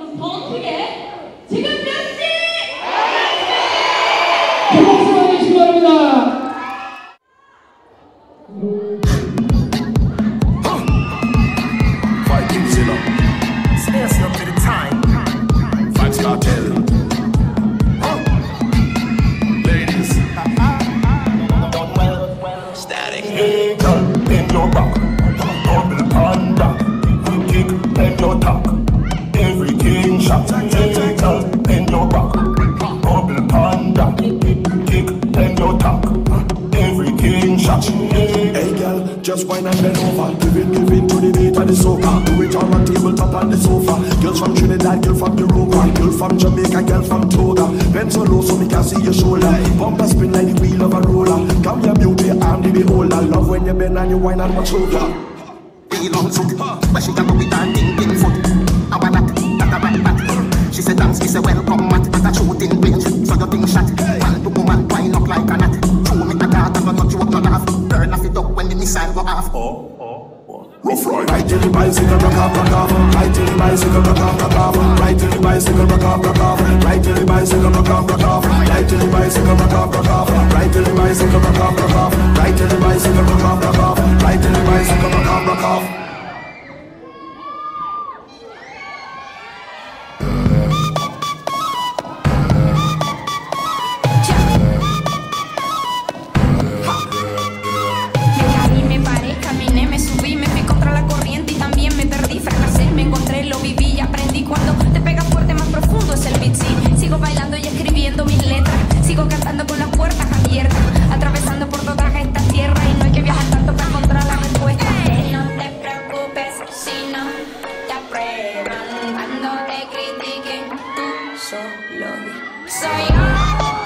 그럼 더 크게 지금 몇 시? 큰 박수 보내주시기 바랍니다. Viking Zilla. Space up to Girl, bend your back. Double panda. Kick, bend your tack. Everything shot. Hey, girl, just wine and bend over. Give it, give it to the beat of the soca. Do it on the tabletop on the sofa. Girls from Trinidad, girl from Europa, girl from Jamaica, girl from Toga. Bend so low so me can see your shoulder. Bumper spin like the wheel of a roller. Come your beauty, I'm the beholder. Love when you bend and you wine and watch over. Feel on suit, but she got go with her thinking foot. She said dance, me say welcome mat, but a shooting range, so your thing shot. Man to woman, wind up like a knot. Show me a dart, and not you up no laugh. Turn off it up when the missile go off. Oh. Rough ride. Right till the bicycle rock off, rock off. Right till the bicycle rock off, rock off. Right till the bicycle rock off, rock off. Right till the bicycle rock off, rock off. Right till the bicycle rock off, rock off. Right till the bicycle rock off, rock till the bicycle rock off, rock off. Lori. So you.